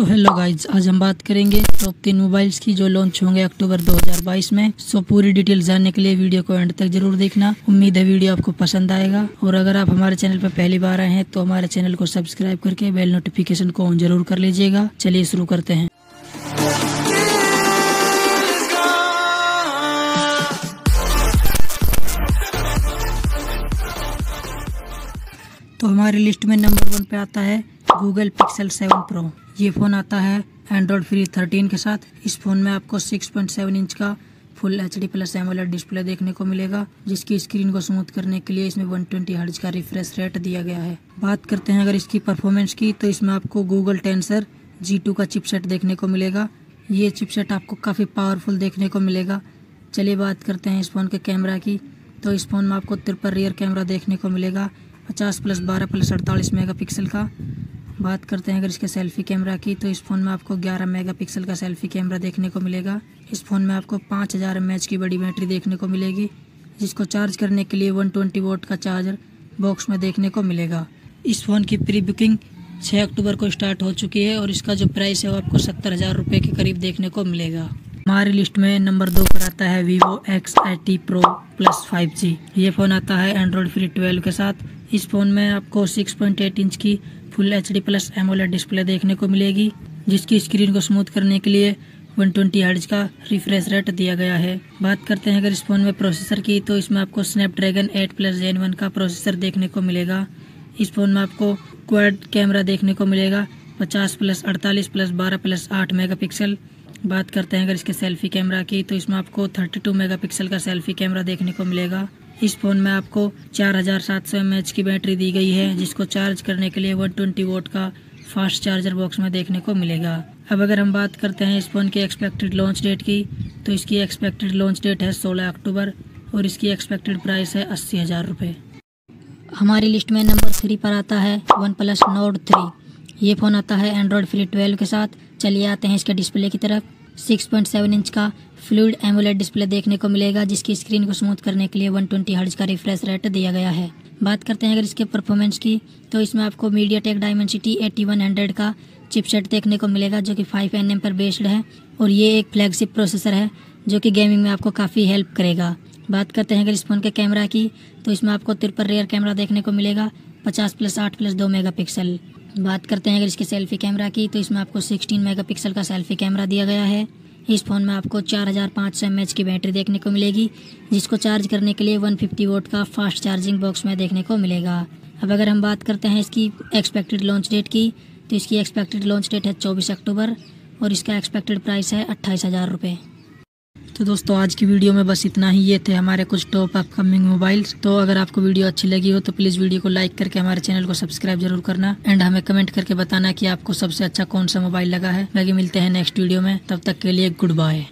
तो hello guys आज हम बात करेंगे टॉप तीन मोबाइल्स की जो लॉन्च होंगे अक्टूबर 2022 में। सो पूरी डिटेल जानने के लिए वीडियो को एंड तक ज़रूर देखना। उम्मीद है वीडियो आपको पसंद आएगा। और अगर आप हमारे चैनल पर पहली बार आए हैं तो हमारे चैनल को सब्सक्राइब करके बेल नोटिफिकेशन को ऑन ज़रूर कर लीजिएगा। चलिए शुरू करते हैं। तो हमारी लिस्ट में नंबर वन पे आता है गूगल पिक्सल सेवन प्रो ये फ़ोन आता है एंड्रॉयड फ्री 13 के साथ। इस फ़ोन में आपको 6.7 इंच का full H D plus AMOLED display देखने को मिलेगा, जिसकी स्क्रीन को स्मूथ करने के लिए इसमें 120 ट्वेंटी हर्ज का रिफ्रेश रेट दिया गया है। बात करते हैं अगर इसकी परफॉर्मेंस की तो इसमें आपको गूगल टेंसर G2 का चिपसेट देखने को मिलेगा। ये चिपसेट आपको काफ़ी पावरफुल देखने को मिलेगा। चलिए बात करते हैं इस फ़ोन के कैमरा की। तो इस फ़ोन में आपको तिरपन रियर कैमरा देखने को मिलेगा, पचास प्लस बारह प्लस अड़तालीस मेगा पिक्सल का। बात करते हैं अगर इसके सेल्फी कैमरा की तो इस फ़ोन में आपको 11 मेगापिक्सल का सेल्फी कैमरा देखने को मिलेगा। इस फ़ोन में आपको 5000 हज़ार की बड़ी बैटरी देखने को मिलेगी, जिसको चार्ज करने के लिए 120 वोट का चार्जर बॉक्स में देखने को मिलेगा। इस फ़ोन की प्री बुकिंग 6 अक्टूबर को स्टार्ट हो चुकी है और इसका जो प्राइस है वो आपको सत्तर हज़ार के करीब देखने को मिलेगा। हमारी लिस्ट में नंबर दो पर आता है Vivo X I T pro plus five G ये फ़ोन आता है एंड्रॉयड फ्री ट्वेल्व के साथ। इस फ़ोन में आपको 6.8 इंच की full H D plus AMOLED display देखने को मिलेगी, जिसकी स्क्रीन को स्मूथ करने के लिए 120 ट्वेंटी का रिफ्रेश रेट दिया गया है। बात करते हैं अगर इस फ़ोन में प्रोसेसर की तो इसमें आपको स्नैपड्रैगन 8 प्लस जेन वन का प्रोसेसर देखने को मिलेगा। इस फ़ोन में आपको क्वाड कैमरा देखने को मिलेगा 50 प्लस 48 प्लस 12 प्लस 8 मेगापिक्सल बात करते हैं अगर इसके सेल्फी कैमरा की तो इसमें आपको 32 मेगापिक्सल का सेल्फी कैमरा देखने को मिलेगा। इस फ़ोन में आपको 4700 हज़ार सात सौ की बैटरी दी गई है, जिसको चार्ज करने के लिए 120 वोट का फास्ट चार्जर बॉक्स में देखने को मिलेगा। अब अगर हम बात करते हैं इस फ़ोन की एक्सपेक्टेड लॉन्च डेट की तो इसकी एक्सपेक्टेड लॉन्च डेट है 16 अक्टूबर और इसकी एक्सपेक्टेड प्राइस है अस्सी हज़ार हमारी लिस्ट में नंबर थ्री पर आता है, वन प्लस नोट थ्री ये फ़ोन आता है एंड्रॉयड फ्री ट्वेल्व के साथ चलिए आते हैं इसके डिस्प्ले की तरफ़। 6.7 इंच का फ्लूड एमुलेट डिस्प्ले देखने को मिलेगा, जिसकी स्क्रीन को स्मूथ करने के लिए 120 ट्वेंटी का रिफ्रेश रेट दिया गया है। बात करते हैं अगर इसके परफॉर्मेंस की तो इसमें आपको मीडिया टेक डायमेंसिटी एट्टी का चिपसेट देखने को मिलेगा, जो कि फाइव एन पर बेस्ड है, और ये एक फ्लैगशिप प्रोसेसर है, जो कि गेमिंग में आपको काफ़ी हेल्प करेगा। बात करते हैं अगर इस फ़ोन के कैमरा की तो इसमें आपको तिरपन रेयर कैमरा देखने को मिलेगा, पचास प्लस आठ प्लस दो मेगा बात करते हैं अगर इसके सेल्फी कैमरा की तो इसमें आपको 16 मेगापिक्सल का सेल्फी कैमरा दिया गया है। इस फ़ोन में आपको 4500 हज़ार की बैटरी देखने को मिलेगी, जिसको चार्ज करने के लिए 150 वोट का फास्ट चार्जिंग बॉक्स में देखने को मिलेगा। अब अगर हम बात करते हैं इसकी एक्सपेक्टेड लॉन्च डेट की तो इसकी एक्सपेक्टेड लॉन्च डेट है चौबीस अक्टूबर और इसका एक्सपेक्टेड प्राइस है अट्ठाईस हज़ार रुपये तो दोस्तों, आज की वीडियो में बस इतना ही। ये थे हमारे कुछ टॉप अपकमिंग मोबाइल्स तो अगर आपको वीडियो अच्छी लगी हो तो प्लीज़ वीडियो को लाइक करके हमारे चैनल को सब्सक्राइब ज़रूर करना। एंड हमें कमेंट करके बताना की आपको सबसे अच्छा कौन सा मोबाइल लगा है। बाकी मिलते हैं नेक्स्ट वीडियो में। तब तक के लिए गुड बाय